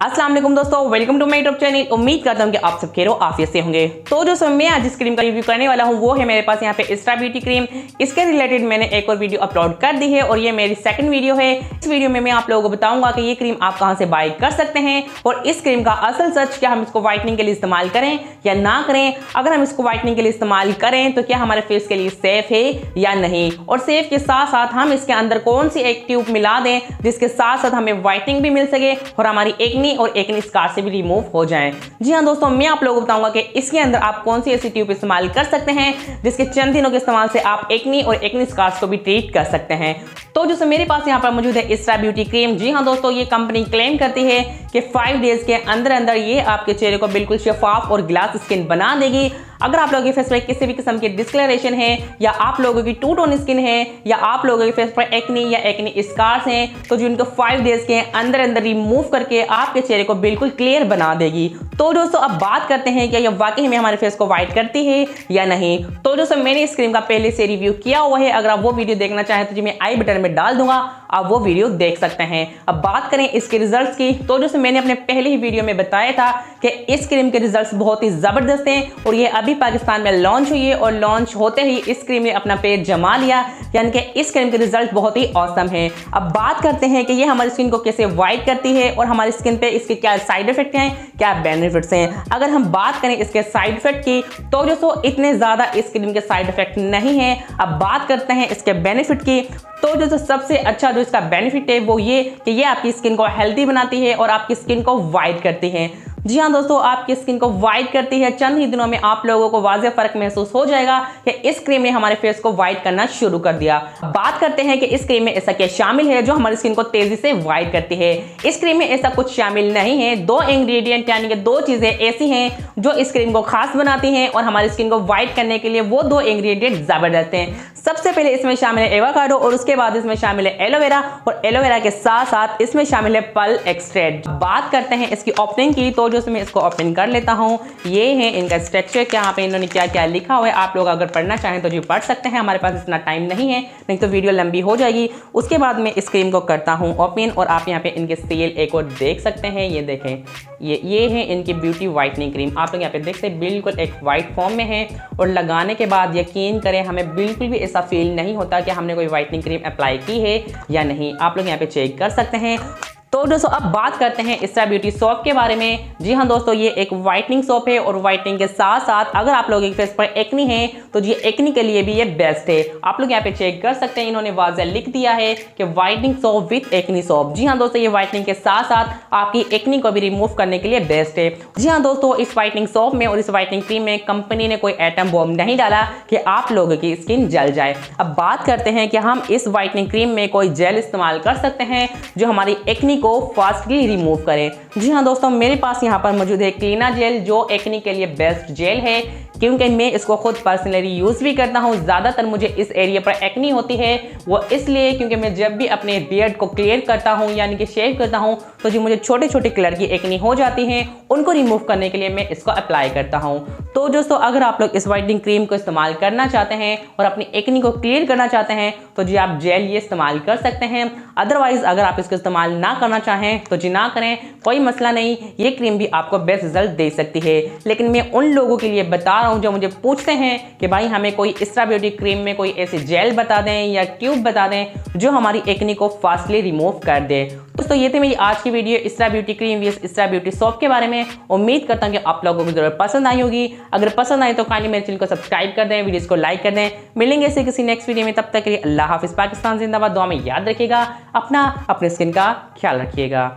वालेकुम दोस्तों welcome to my YouTube channel उम्मीद करता हूँ कि आप सब खेरो आफियत से होंगे। तो जो मैं आज इस क्रीम का रिव्यू करने वाला हूँ, वो है मेरे पास यहाँ पे एक्स्ट्रा ब्यूटी क्रीम इसके रिलेटेड मैंने एक और वीडियो अपलोड कर दी है और ये मेरी सेकंड वीडियो है। इस वीडियो में मैं आप लोगों को बताऊँगा कि ये क्रीम आप कहाँ से बाय कर सकते हैं और इस क्रीम का असल सच क्या हम इसको व्हाइटनिंग के लिए इस्तेमाल करें या ना करें। अगर हम इसको व्हाइटनिंग के लिए इस्तेमाल करें तो क्या हमारे फेस के लिए सेफ़ है या नहीं? और सेफ़ के साथ साथ हम इसके अंदर कौन सी एक ट्यूब मिला दें, जिसके साथ साथ हमें व्हाइटनिंग भी मिल सके और हमारी एकनी और एकनी स्कार से भी रिमूव हो जाएँ। जी हाँ दोस्तों, मैं आप लोगों को बताऊँगा कि इसके अंदर आप कौन सी ऐसी ट्यूब इस्तेमाल कर सकते हैं, जिसके चंद दिनों के इस्तेमाल से आप एकनी और एकनी स्कार्स को भी ट्रीट कर सकते हैं। तो जो मेरे पास यहाँ पर मौजूद है इसरा ब्यूटी क्रीम जी हाँ दोस्तों, ये कंपनी क्लेम करती है कि फाइव डेज़ के अंदर अंदर ये आपके चेहरे को बिल्कुल शफाफ और ग्लास स्किन बना देगी। अगर आप लोगों के फेस पर किसी भी किस्म की डिस्कलरेशन है, या आप लोगों की टू टोन स्किन है, या आप लोगों के फेस पर एक्नी या एक्नी स्कार्स हैं तो जो इनको फाइव डेज़ के अंदर अंदर रिमूव करके आपके चेहरे को बिल्कुल क्लियर बना देगी। तो दोस्तों, अब बात करते हैं क्या ये वाकई में हमारे फेस को वाइट करती है या नहीं। तो दोस्तों, मैंने इस क्रीम का पहले से रिव्यू किया हुआ है। अगर आप वो वीडियो देखना चाहें तो जी मैं आई बटन में डाल दूँगा। आप वो वीडियो देख सकते हैं। अब बात करें इसके रिजल्ट्स की तो जैसे मैंने अपने पहले ही वीडियो में बताया था कि इस क्रीम के रिजल्ट्स बहुत ही ज़बरदस्त हैं और ये अभी पाकिस्तान में लॉन्च हुई है और लॉन्च होते ही इस क्रीम ने अपना पेज जमा लिया, यानी कि इस क्रीम के रिज़ल्ट बहुत ही औसम है। अब बात करते हैं कि ये हमारी स्किन को कैसे वाइट करती है और हमारी स्किन पे इसके क्या साइड इफ़ेक्ट हैं, क्या बेनिफिट्स हैं। अगर हम बात करें इसके साइड इफ़ेक्ट की तो जो सो इतने ज़्यादा इस क्रीम के साइड इफ़ेक्ट नहीं है। अब बात करते हैं इसके बेनिफिट की तो जो सबसे अच्छा इसका बेनिफिट है वो ये कि ये आपकी स्किन को हेल्दी बनाती है और आपकी स्किन को वाइट करती है। जी हाँ दोस्तों, आपकी स्किन को वाइट करती है। चंद ही दिनों में आप लोगों को वाज फ़र्क महसूस हो जाएगा कि इस क्रीम ने हमारे फेस को वाइट करना शुरू कर दिया। बात करते हैं कि इस क्रीम में ऐसा क्या शामिल है जो हमारी स्किन को तेज़ी से वाइट करती है। इस क्रीम में ऐसा कुछ शामिल नहीं है। दो इंग्रेडिएंट यानी कि दो चीज़ें ऐसी हैं जो इस क्रीम को खास बनाती हैं और हमारी स्किन को व्हाइट करने के लिए वो दो इंग्रेडिएंट ज़बरदस्त हैं। सबसे पहले इसमें शामिल है एवाकाडो और उसके बाद इसमें शामिल है एलोवेरा और एलोवेरा के साथ साथ इसमें शामिल है पल एक्सट्रेट बात करते हैं इसकी ओपनिंग की तो जो मैं इसको ओपन कर लेता हूँ। ये है इनका स्ट्रक्चर यहाँ पे इन्होंने क्या क्या लिखा हुआ है? आप लोग अगर पढ़ना चाहें तो जी पढ़ सकते हैं। हमारे पास इतना टाइम नहीं है, नहीं तो वीडियो लंबी हो जाएगी। उसके बाद मैं इस क्रीम को करता हूँ ओपन और आप यहाँ पे इनके सेल एक और देख सकते हैं। ये देखें, ये ये है इनकी ब्यूटी वाइटनिंग क्रीम आप लोग यहाँ पे देखते हैं, बिल्कुल एक वाइट फॉर्म में है और लगाने के बाद यकीन करें, हमें बिल्कुल भी ऐसा फील नहीं होता कि हमने कोई वाइटनिंग क्रीम अप्लाई की है या नहीं। आप लोग यहाँ पे चेक कर सकते हैं। तो दोस्तों, अब बात करते हैं इसरा ब्यूटी सोप के बारे में। जी हाँ दोस्तों, ये एक वाइटनिंग सोप है और वाइटनिंग के साथ साथ अगर आप लोगों के फेस पर एक्नी है तो ये एक्नी के लिए भी ये बेस्ट है। आप लोग यहाँ पे चेक कर सकते हैं, इन्होंने वाजह लिख दिया है कि whitening soap with acne soap जी हाँ दोस्तों, ये वाइटनिंग के साथ साथ आपकी एक्नी को भी रिमूव करने के लिए बेस्ट है। जी हाँ दोस्तों, इस वाइटनिंग सोप में और इस वाइटनिंग क्रीम में कंपनी ने कोई एटम बॉम्ब नहीं डाला कि आप लोगों की स्किन जल जाए। अब बात करते हैं कि हम इस वाइटनिंग क्रीम में कोई जेल इस्तेमाल कर सकते हैं, जो हमारी एक्नी को फास्टली रिमूव करें। जी हाँ दोस्तों, मेरे पास यहाँ पर मौजूद है क्लीना जेल, जो एक्नी के लिए बेस्ट जेल है। क्योंकि मैं इसको खुद पर्सनली यूज़ भी करता हूँ। ज़्यादातर मुझे इस एरिया पर एक्नी होती है। वो इसलिए क्योंकि मैं जब भी अपने बियर्ड को क्लियर करता हूँ, यानी कि शेव करता हूँ तो जो मुझे छोटे छोटे कलर की एक्नी हो जाती हैं, उनको रिमूव करने के लिए मैं इसको अप्लाई करता हूँ। तो दोस्तों, अगर आप लोग इस वाइटनिंग क्रीम को इस्तेमाल करना चाहते हैं और अपनी एक्नी को क्लियर करना चाहते हैं तो जी आप जेल ये इस्तेमाल कर सकते हैं। अदरवाइज़ अगर आप इसको इस्तेमाल ना करना चाहें तो जी ना करें। कोई मसला नहीं, ये क्रीम भी आपको बेस्ट रिज़ल्ट दे सकती है। लेकिन मैं उन लोगों के लिए बता रहा हूँ, जो मुझे पूछते हैं कि भाई हमें कोई इसरा ब्यूटी क्रीम में कोई ऐसी जेल बता दें या ट्यूब बता दें जो हमारी एक्नी को फास्टली रिमूव कर दे। दोस्तों, ये थी मेरी आज की वीडियो इसरा ब्यूटी क्रीम वी इसरा ब्यूटी सॉप के बारे में। उम्मीद करता हूँ कि आप लोगों को ज़रूर पसंद आई होगी। अगर पसंद आई तो काइंडली मेरे चैनल को सब्सक्राइब कर दें वीडियोस को लाइक कर दें। मिलेंगे इसे किसी नेक्स्ट वीडियो में, तब तक के लिए अल्लाह हाफिज़, पाकिस्तान जिंदाबाद, दुआ में याद रखिएगा। अपना, अपने स्किन का ख्याल रखिएगा।